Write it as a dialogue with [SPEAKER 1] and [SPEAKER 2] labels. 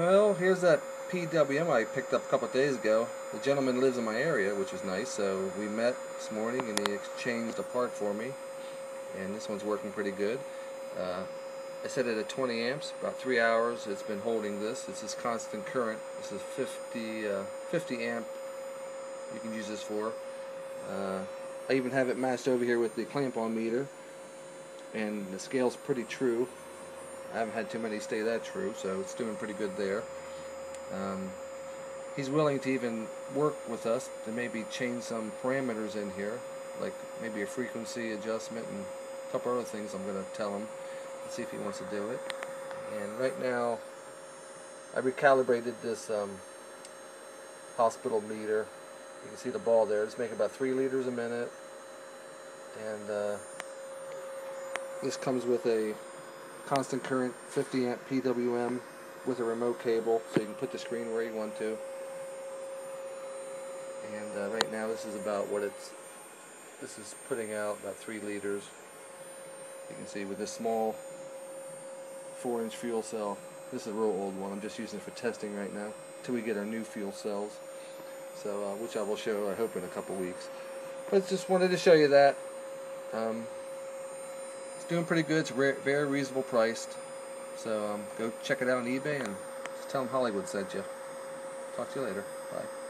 [SPEAKER 1] Well, here's that PWM I picked up a couple days ago. The gentleman lives in my area, which is nice, so we met this morning and he exchanged a part for me. And this one's working pretty good. Uh, I set it at 20 amps, about three hours. It's been holding this. It's This is constant current. This is 50, uh, 50 amp. You can use this for. Uh, I even have it matched over here with the clamp-on meter, and the scale's pretty true. I haven't had too many stay that true, so it's doing pretty good there. Um, he's willing to even work with us to maybe change some parameters in here, like maybe a frequency adjustment and a couple other things I'm going to tell him and see if he wants to do it. And right now, I recalibrated this um, hospital meter. You can see the ball there. It's making about 3 liters a minute. And uh, this comes with a constant current 50 amp PWM with a remote cable so you can put the screen where you want to. And uh, right now this is about what it's this is putting out about 3 liters. You can see with this small 4 inch fuel cell this is a real old one. I'm just using it for testing right now until we get our new fuel cells. So uh, which I will show I hope in a couple weeks. But just wanted to show you that. Um, doing pretty good. It's very reasonable priced. So um, go check it out on eBay and just tell them Hollywood sent you. Talk to you later. Bye.